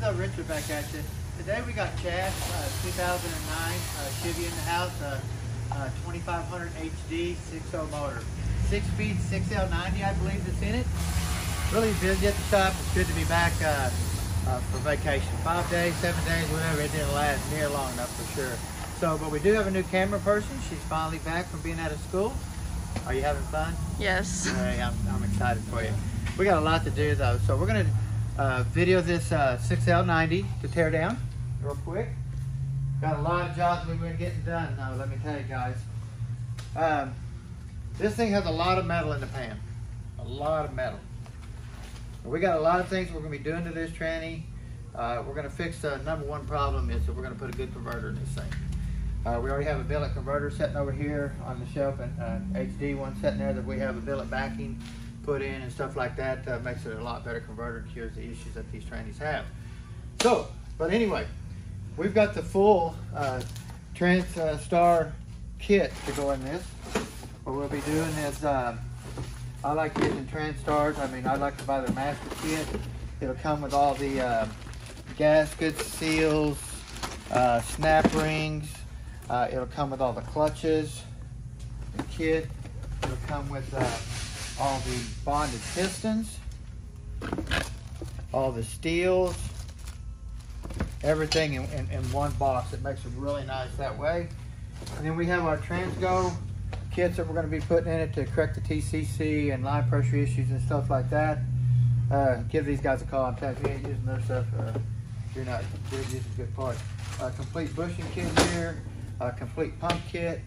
is uh, Richard back at you. Today we got Chad, uh, 2009 uh, Chevy in the house, uh, uh, 2500 HD 6.0 motor. 6 speed 6L90 I believe that's in it. Really busy at the shop. It's good to be back uh, uh, for vacation. Five days, seven days, whatever. It didn't last near long enough for sure. So, but we do have a new camera person. She's finally back from being out of school. Are you having fun? Yes. I'm, I'm excited for you. We got a lot to do though, so we're gonna uh, video this uh, 6L90 to tear down real quick. Got a lot of jobs we've been getting done now, let me tell you guys. Um, this thing has a lot of metal in the pan. A lot of metal. We got a lot of things we're gonna be doing to this tranny. Uh, we're gonna fix the number one problem is that we're gonna put a good converter in this thing. Uh, we already have a billet converter sitting over here on the shelf and uh, HD one sitting there that we have a billet backing put in and stuff like that. Uh, makes it a lot better converter and cures the issues that these trannies have. So, but anyway, we've got the full uh, Transtar kit to go in this. What we'll be doing is, uh, I like using Transtars. I mean, I like to buy their master kit. It'll come with all the uh, gaskets, seals, uh, snap rings, uh, it'll come with all the clutches, the kit. It'll come with uh, all the bonded pistons, all the steels, everything in, in, in, one box. It makes it really nice that way. And then we have our Transgo kits that we're going to be putting in it to correct the TCC and line pressure issues and stuff like that. Uh, give these guys a call and tell if you ain't using their stuff, uh, you're not you're using good parts. Uh, complete bushing kit here a complete pump kit.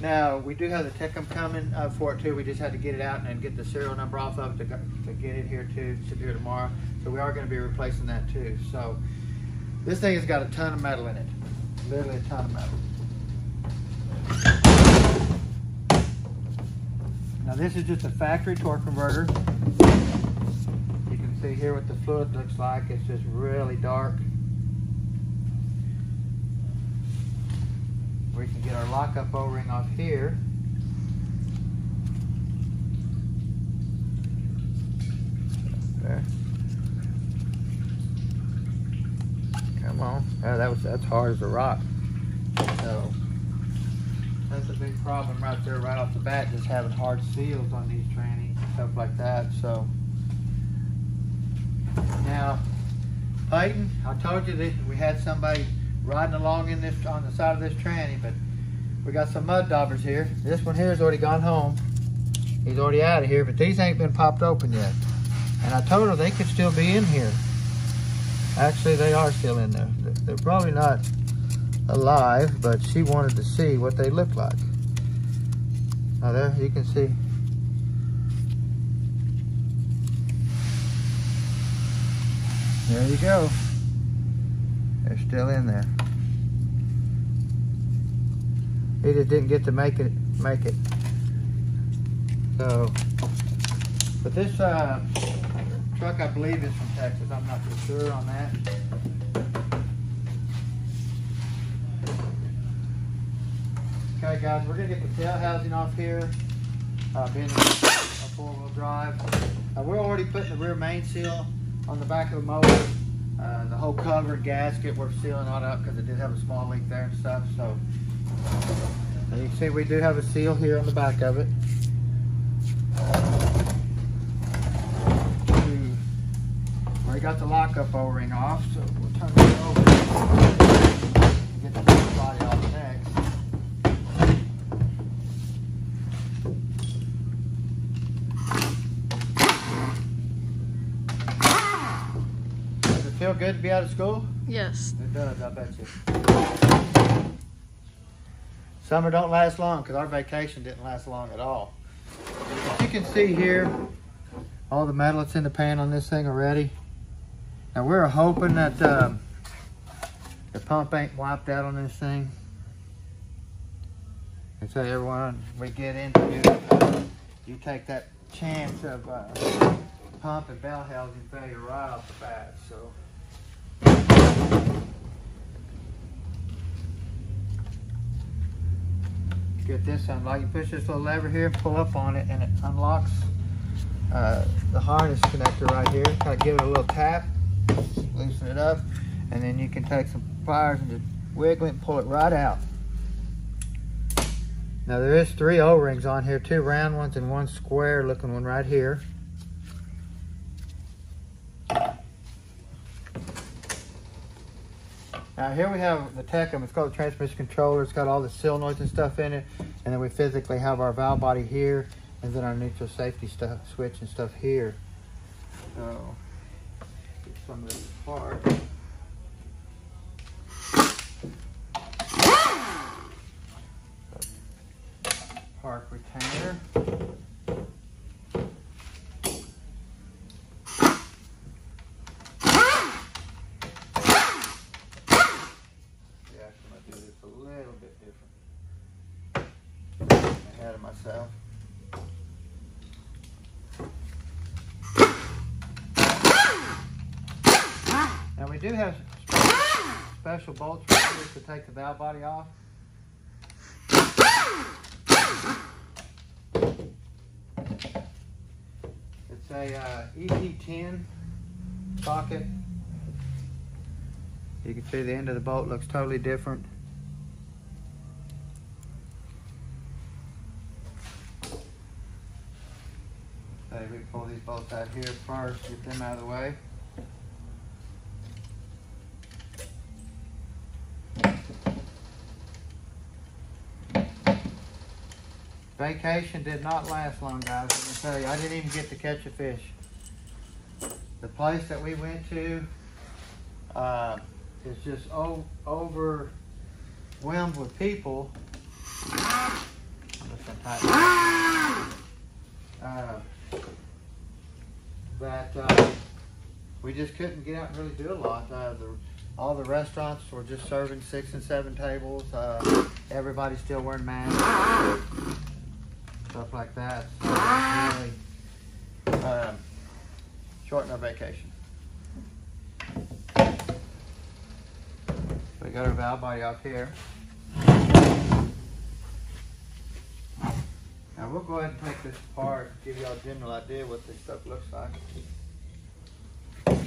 Now, we do have the Tecum coming uh, for it too. We just had to get it out and get the serial number off of it to, to get it here to do it tomorrow. So we are going to be replacing that too. So this thing has got a ton of metal in it. Literally a ton of metal. Now this is just a factory torque converter. You can see here what the fluid looks like. It's just really dark. We can get our lockup O-ring off here. There. Come on. Oh, that was that's hard as a rock. So that's a big problem right there right off the bat, just having hard seals on these trannies and stuff like that. So now Peyton, I told you that we had somebody riding along in this on the side of this tranny, but we got some mud daubers here. This one here has already gone home. He's already out of here, but these ain't been popped open yet. And I told her they could still be in here. Actually, they are still in there. They're probably not alive, but she wanted to see what they look like. Now there, you can see. There you go. They're still in there. He just didn't get to make it make it. So, but this uh, truck I believe is from Texas. I'm not for sure on that. Okay, guys, we're gonna get the tail housing off here. Uh, being a four-wheel drive. Uh, we're already putting the rear main seal on the back of the motor. Uh, the whole cover and gasket, we're sealing all up because it did have a small leak there and stuff. So, and you can see we do have a seal here on the back of it. We got the lockup O-ring off, so we'll turn it over. Get the body off next. Good to be out of school? Yes. It does, I bet you. Summer don't last long because our vacation didn't last long at all. As you can see here, all the metal that's in the pan on this thing already. Now we're hoping that um, the pump ain't wiped out on this thing. And so everyone we get into, you take that chance of uh, pump and bell housing failure right off the bat. So get this unlocked. You push this little lever here, pull up on it, and it unlocks uh, the harness connector right here. Kind of give it a little tap. loosen it up, and then you can take some pliers and just wiggle it and pull it right out. Now there is three O-rings on here, two round ones and one square looking one right here. Now here we have the Tecum, it's called the transmission controller, it's got all the solenoids and stuff in it, and then we physically have our valve body here, and then our neutral safety stuff, switch and stuff here. So, get some of this apart. Park retainer. Yeah, I'm gonna do this a little bit different. Myself. Now we do have special bolts to take the valve body off. It's a uh, EP10 socket. You can see the end of the bolt looks totally different. So we pull these bolts out here first, get them out of the way. Vacation did not last long, guys. Let me tell you, I didn't even get to catch a fish. The place that we went to uh, is just overwhelmed with people. Uh, that uh, we just couldn't get out and really do a lot. Uh, the, all the restaurants were just serving six and seven tables. Uh, everybody's still wearing masks stuff like that. So really um, shorten our vacation. We got our valve body off here. Now we'll go ahead and take this apart, give you all a general idea what this stuff looks like. I'm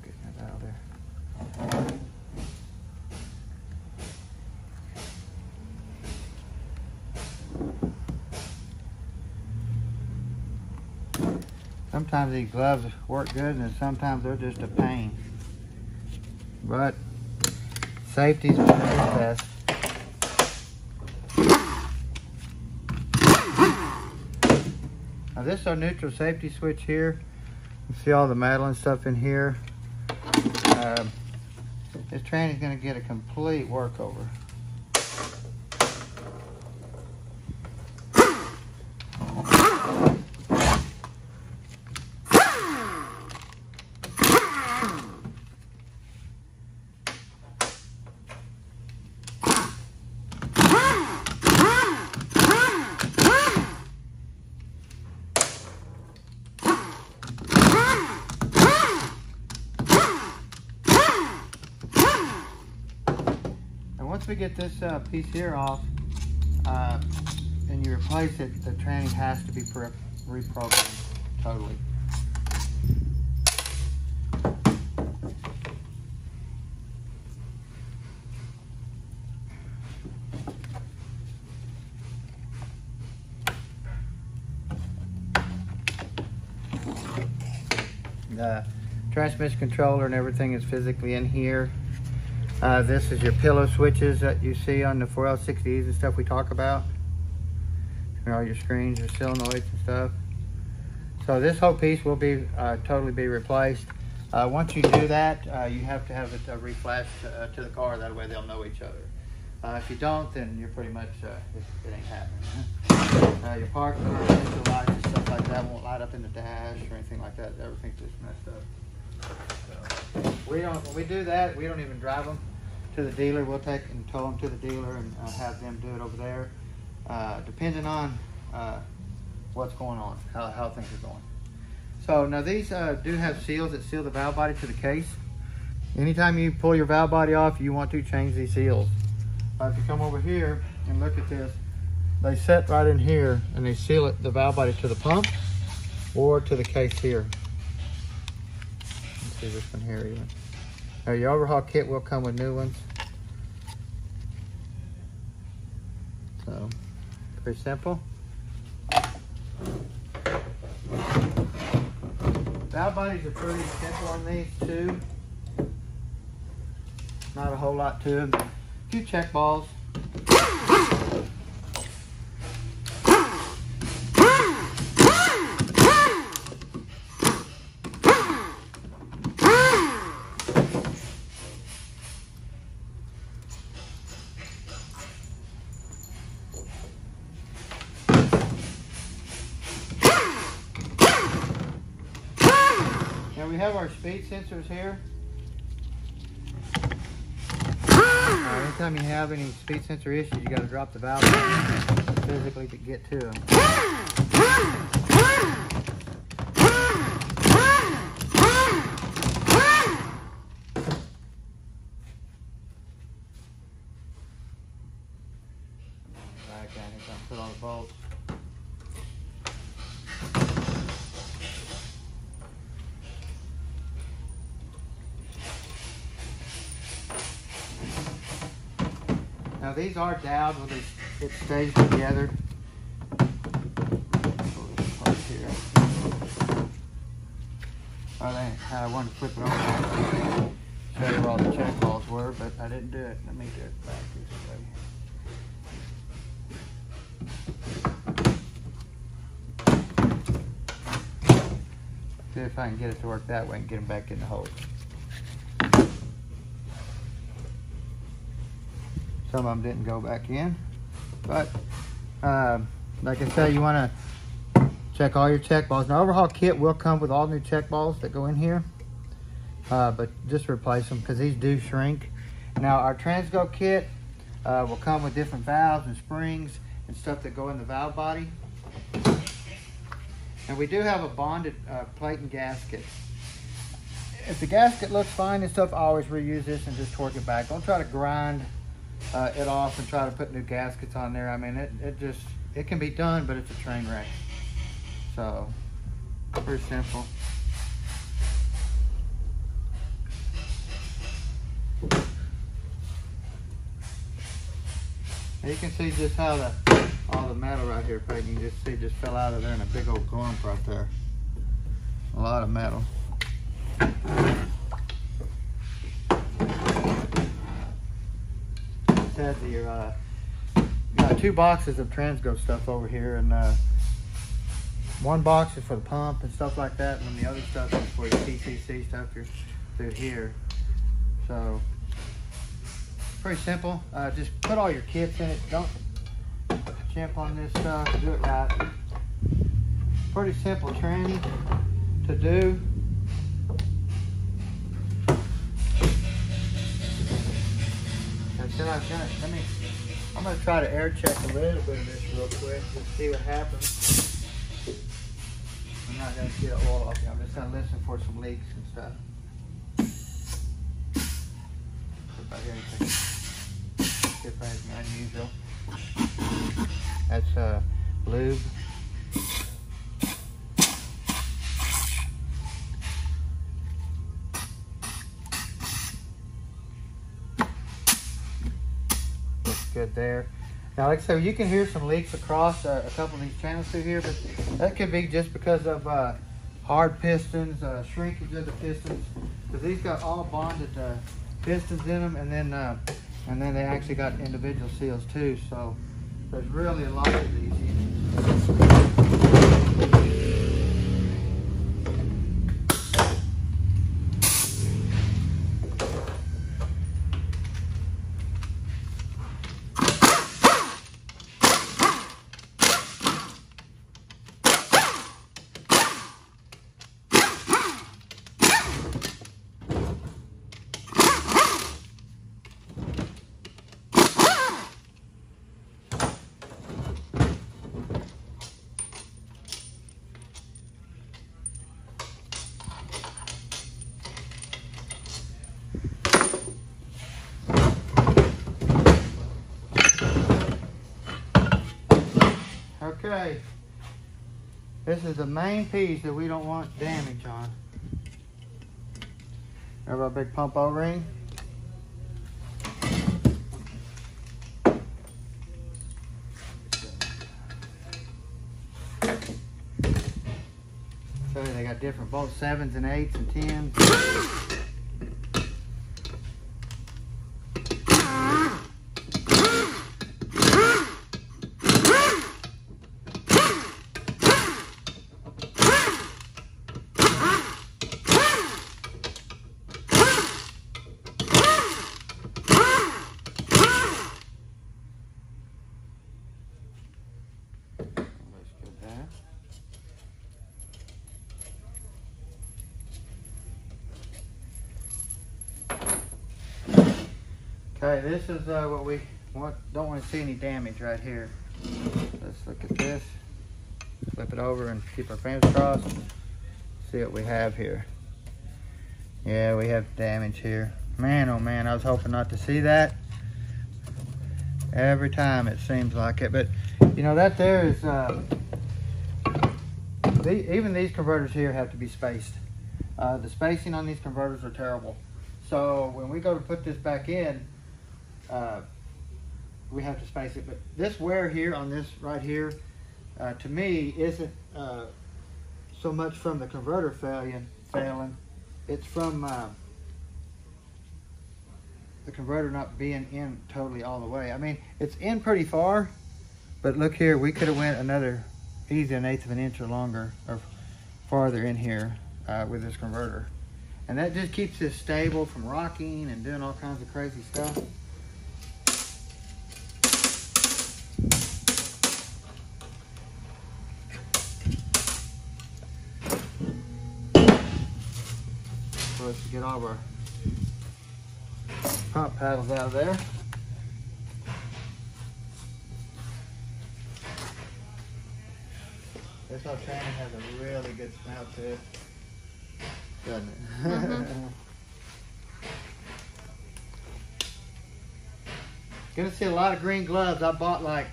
getting it out of there. Sometimes these gloves work good and sometimes they're just a pain. But safety's best. Now this is our neutral safety switch here. You see all the metal and stuff in here. Um, this tranny's gonna get a complete workover. And once we get this uh, piece here off, uh, and you replace it, the tranny has to be reprogrammed totally. The transmission controller and everything is physically in here. Uh, this is your pillow switches that you see on the 4L60s and stuff we talk about. And all your screens, your solenoids and stuff. So this whole piece will be uh, totally be replaced. Uh, once you do that, uh, you have to have it uh, reflashed uh, to the car. That way they'll know each other. Uh, if you don't, then you're pretty much, uh, it, it ain't happening. Uh, your parking lights and stuff like that won't light up in the dash or anything like that. Everything's just messed up. So, we don't, when we do that, we don't even drive them to the dealer. We'll take and tow them to the dealer and uh, have them do it over there, uh, depending on uh, what's going on, how, how things are going. So now these uh, do have seals that seal the valve body to the case. anytime you pull your valve body off, you want to change these seals. Uh, if you come over here and look at this, they set right in here and they seal it, the valve body to the pump or to the case here. Let's see this one here even. Now your overhaul kit will come with new ones. So, pretty simple. Valve bodies are pretty simple on these too. Not a whole lot to them. A few check balls. Now we have our speed sensors here. Uh, anytime you have any speed sensor issues, you got to drop the valve physically to get to them. Right, okay, here comes put all the bolts. Now these are dowels when it stays together. I wanted to flip it over. Show you where all the check balls were, but I didn't do it. Let me do it back this way. See if I can get it to work that way and get them back in the hole. Some of them didn't go back in, but um, like I said, you want to check all your check balls. Now, overhaul kit will come with all new check balls that go in here, uh, but just replace them because these do shrink. Now, our Transgo kit uh, will come with different valves and springs and stuff that go in the valve body. And we do have a bonded uh, plate and gasket. If the gasket looks fine and stuff, I always reuse this and just torque it back. Don't try to grind uh, it off and try to put new gaskets on there. I mean, it, it just, it can be done, but it's a train wreck. So, pretty simple. And you can see just how the, all the metal right here, Peyton, you just see just fell out of there in a big old clump right there. A lot of metal. The uh, got two boxes of Transgo stuff over here, and uh, one box is for the pump and stuff like that, and the other stuff is for your TCC stuff you're through here. So pretty simple. Uh, just put all your kits in it. Don't jump on this stuff. Do it right. Pretty simple tranny to do. Let me, I'm gonna try to air check a little bit of this real quick, just see what happens. I'm not gonna get oil off here, I'm just gonna listen for some leaks and stuff. If I hear anything, see if I have unusual. That's uh, lube. Good there. Now, like I said, you can hear some leaks across uh, a couple of these channels through here, but that could be just because of uh, hard pistons, uh, shrinkage of the pistons, because these got all bonded uh, pistons in them, and then uh, and then they actually got individual seals too. So there's really a lot of these. This is the main piece that we don't want damage on. Remember our big pump O-ring? So they got different both sevens and eights and tens. Looks good there. This is uh, what we want. Don't want to see any damage right here. Let's look at this. Flip it over and keep our fingers crossed. See what we have here. Yeah, we have damage here. Man, oh man, I was hoping not to see that. Every time it seems like it, but you know that there is. Uh, the, even these converters here have to be spaced. Uh, the spacing on these converters are terrible. So when we go to put this back in, uh, we have to space it. But this wear here on this right here, uh, to me, isn't uh, so much from the converter failing. failing. It's from uh, the converter not being in totally all the way. I mean, it's in pretty far, but look here, we could have went another easy an eighth of an inch or longer or farther in here uh, with this converter. And that just keeps this stable from rocking and doing all kinds of crazy stuff. Get all of our pump paddles out of there. This old tranny has a really good smell to it. Doesn't it? Gonna see a lot of green gloves. I bought like,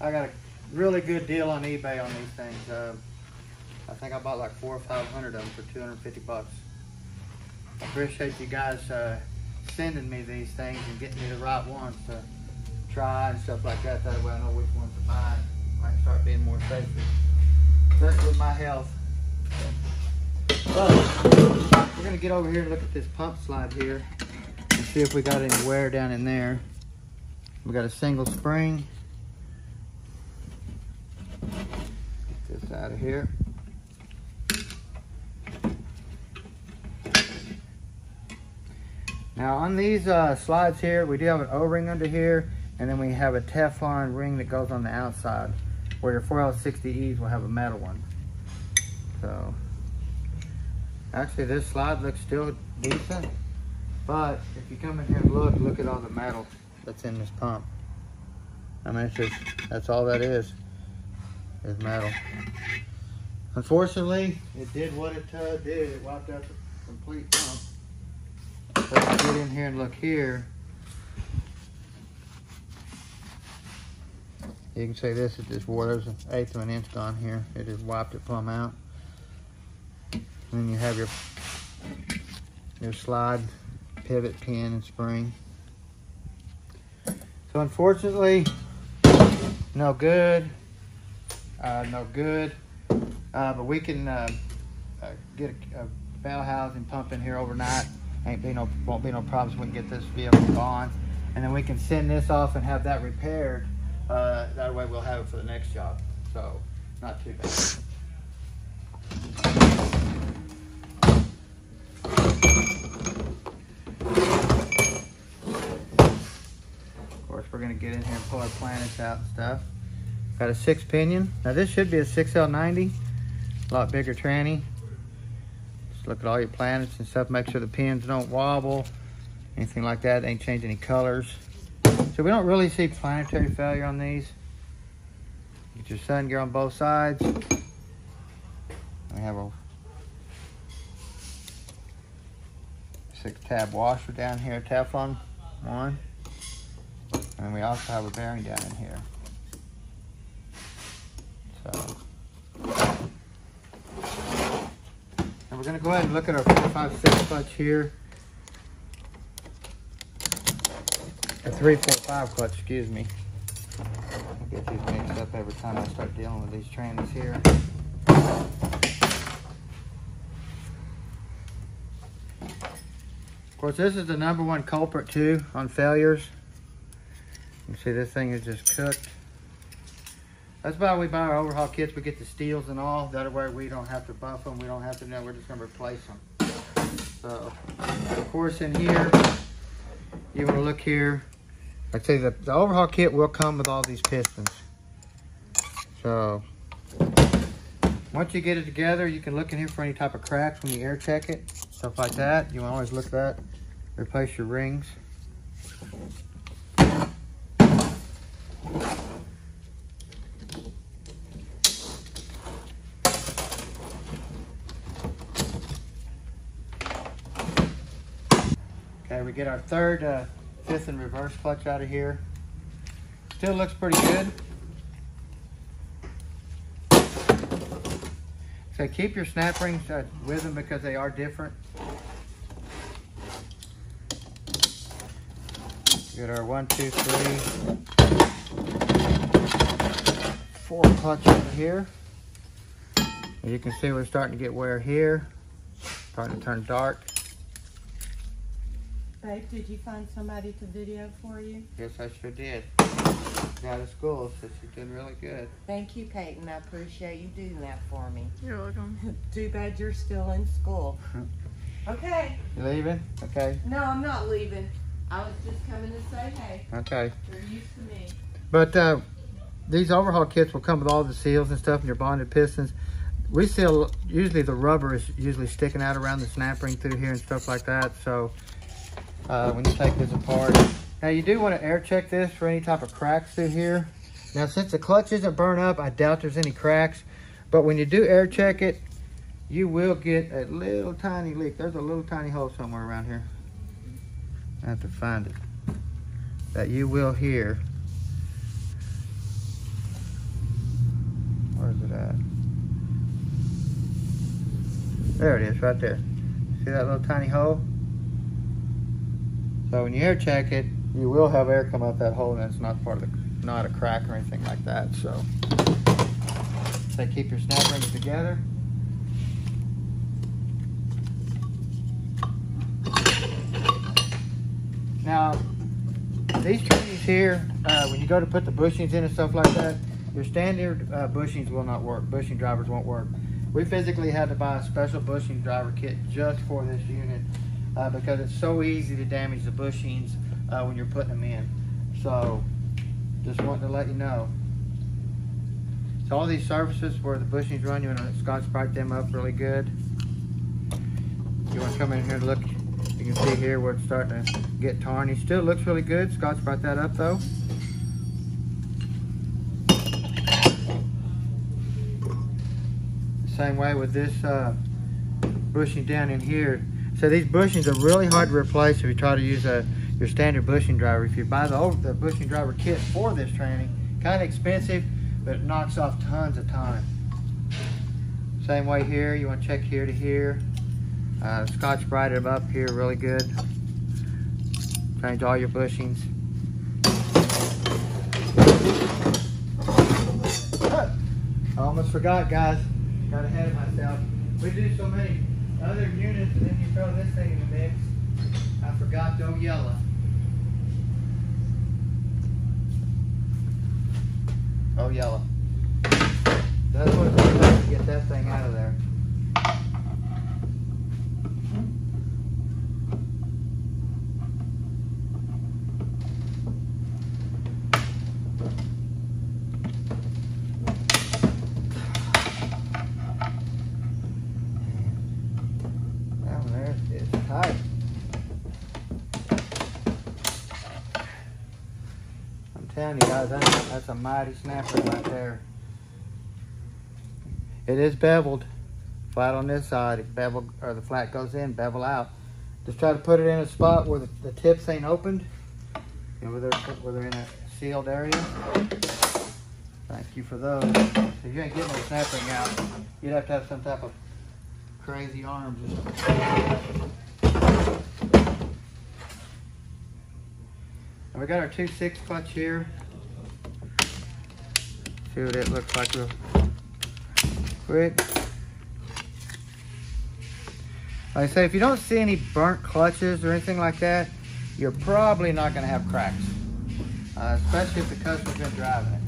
I got a really good deal on eBay on these things. Uh, I think I bought like four or five hundred of them for 250 bucks. Appreciate you guys uh, sending me these things and getting me the right ones to try and stuff like that. That way I know which ones to buy. Might start being more safe, especially with my health. We're gonna get over here and look at this pump slide here and see if we got any wear down in there. We got a single spring. Get this out of here. Now on these uh, slides here, we do have an O-ring under here, and then we have a Teflon ring that goes on the outside, where your 4L60Es will have a metal one. So, actually this slide looks still decent, but if you come in here and look, look at all the metal that's in this pump. I mean, it's just, that's all that is, is metal. Unfortunately, it did what it uh, did. It wiped out the complete pump. Get in here and look here, you can see this is just wore. There's an eighth of an inch gone here. It just wiped it plumb out. And then you have your your slide pivot pin and spring. So unfortunately, no good. Uh, no good. Uh, but we can uh, uh, get a, a bell housing pump in here overnight. Ain't be no won't be no problems. We can get this vehicle gone, and then we can send this off and have that repaired. Uh, that way we'll have it for the next job. So not too bad. Of course, we're gonna get in here and pull our planets out and stuff. Got a six pinion. Now this should be a 6L90, a lot bigger tranny. Look at all your planets and stuff. Make sure the pins don't wobble, anything like that. They ain't change any colors. So we don't really see planetary failure on these. Get your sun gear on both sides. We have a six tab washer down here, Teflon one. And we also have a bearing down in here. We're gonna go ahead and look at our four, five, six clutch here. A three, four, five clutch, excuse me. I get these mixed up every time I start dealing with these trannies here. Of course, this is the number one culprit too on failures. You see this thing is just cooked. That's why we buy our overhaul kits. We get the steels and all. That way we don't have to buff them. We don't have to know. We're just going to replace them. So, of course, in here, you want to look here. Like I say, the, the overhaul kit will come with all these pistons. So, once you get it together, you can look in here for any type of cracks when you air check it. Stuff like that. You want to always look at that. Replace your rings. Our third, uh, fifth and reverse clutch out of here. Still looks pretty good. So keep your snap rings uh, with them because they are different. Get our one, two, three, four clutch over here. As you can see, we're starting to get wear here. Starting to turn dark. Babe, did you find somebody to video for you? Yes, I sure did. Out of school, so she's doing really good. Thank you, Peyton. I appreciate you doing that for me. You're welcome. Too bad you're still in school. okay. You leaving? Okay. No, I'm not leaving. I was just coming to say hey. Okay. You're used to me. But uh, these overhaul kits will come with all the seals and stuff and your bonded pistons. We seal, usually the rubber is usually sticking out around the snap ring through here and stuff like that. So uh, when you take this apart, now you do want to air check this for any type of cracks through here. Now since the clutch isn't burnt up, I doubt there's any cracks. But when you do air check it, you will get a little tiny leak. There's a little tiny hole somewhere around here. I have to find it. That you will hear. Where's it at? There it is, right there. See that little tiny hole? So when you air check it, you will have air come out that hole and it's not part of the, not a crack or anything like that, so. So keep your snap rings together. Now, these trees here, uh, when you go to put the bushings in and stuff like that, your standard uh, bushings will not work. Bushing drivers won't work. We physically had to buy a special bushing driver kit just for this unit uh, because it's so easy to damage the bushings uh, when you're putting them in. So, just wanted to let you know. So all these surfaces where the bushings run, you want to Scotch Brite them up really good. You want to come in here and look. You can see here where it's starting to get tarnished. Still looks really good. Scotch Brite that up though. Same way with this uh, bushing down in here. So these bushings are really hard to replace if you try to use a your standard bushing driver. If you buy the, over, the bushing driver kit for this training, kind of expensive, but it knocks off tons of time. Same way here, you want to check here to here. Uh, Scotch Brite them up here really good. Change all your bushings. I almost forgot, guys. Got ahead of myself. We do so many other units, and then you throw this thing in the mix. I forgot go yellow. Oh, yellow. That's what it's like to get that thing out of there. That one there is tight. I'm telling you guys, that's, a mighty snapper right there. It is beveled, flat on this side. It bevel or the flat goes in, bevel out. Just try to put it in a spot where the, the tips ain't opened, and where they're where they're in a sealed area. Thank you for those. If you ain't getting the snap ring out, you'd have to have some type of crazy arms. or And we got our two six clutch here. See what it looks like real quick. Like I say, if you don't see any burnt clutches or anything like that, you're probably not gonna have cracks. Uh, especially if the customer's been driving it.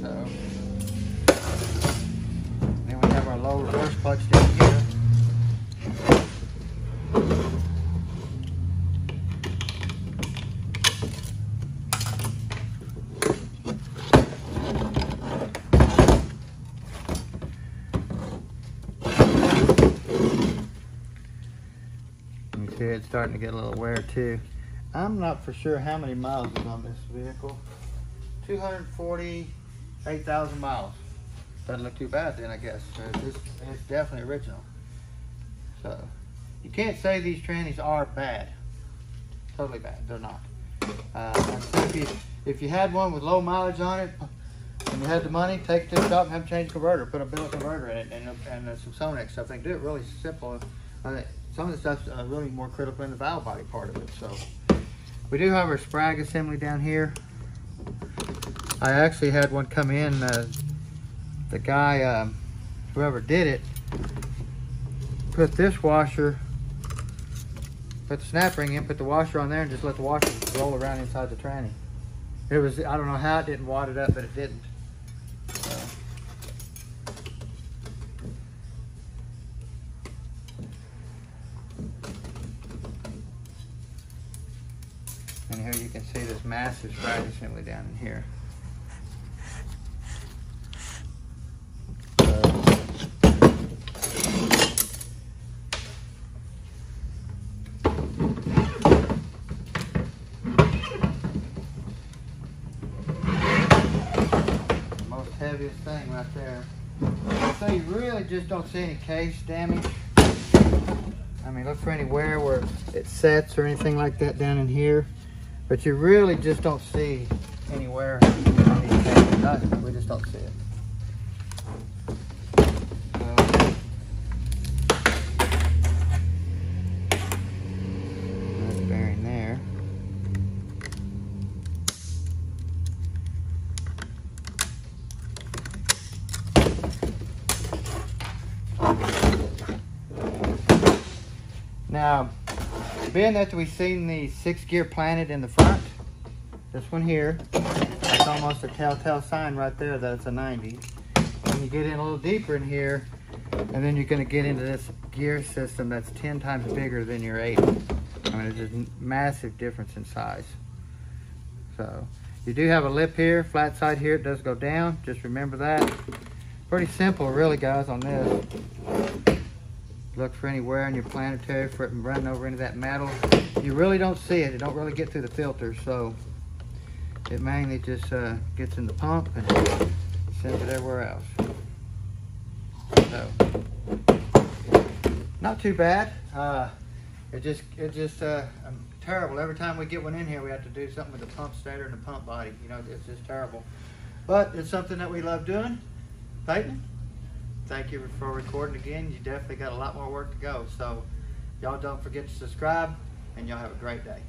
So, then we have our low reverse clutch down here. You can see it's starting to get a little wear too. I'm not for sure how many miles is on this vehicle. 248,000 miles. Doesn't look too bad then, I guess. Uh, It's, it's definitely original. So, you can't say these trannies are bad. Totally bad. They're not. Uh, if you if you had one with low mileage on it, and you had the money, take it to the shop and have them change the converter. Put a billet converter in it and, and uh, some Sonnax stuff. Can do it really simple. Think some of the stuff's uh, really more critical in the valve body part of it. So we do have our Sprag assembly down here. I actually had one come in. Uh, the guy, um, whoever did it, put this washer, put the snap ring in, put the washer on there, and just let the washer roll around inside the tranny. It was, I don't know how it didn't wad it up, but it didn't. Can see this massive sprag assembly down in here. Heaviest thing right there. So you really just don't see any case damage. I mean, look for any wear where it sets or anything like that down in here. But you really just don't see any wear on these cases. Nothing. We just don't see it. So, that's bearing there. Now, being after we've seen the six gear planted in the front, this one here, that's almost a telltale sign right there that it's a 90. When you get in a little deeper in here, and then you're gonna get into this gear system that's 10 times bigger than your 80. I mean, it's a massive difference in size. So, you do have a lip here, flat side here, it does go down, just remember that. Pretty simple really guys on this. Look for any wear on your planetary for it running over into that metal. You really don't see it. It don't really get through the filter, so it mainly just uh, gets in the pump and sends it everywhere else. So, not too bad. Uh, it just, it just uh, um, terrible. Every time we get one in here, we have to do something with the pump stator and the pump body. You know, it's just terrible. But it's something that we love doing. Peyton? Thank you for recording again. You definitely got a lot more work to go. So y'all don't forget to subscribe and y'all have a great day.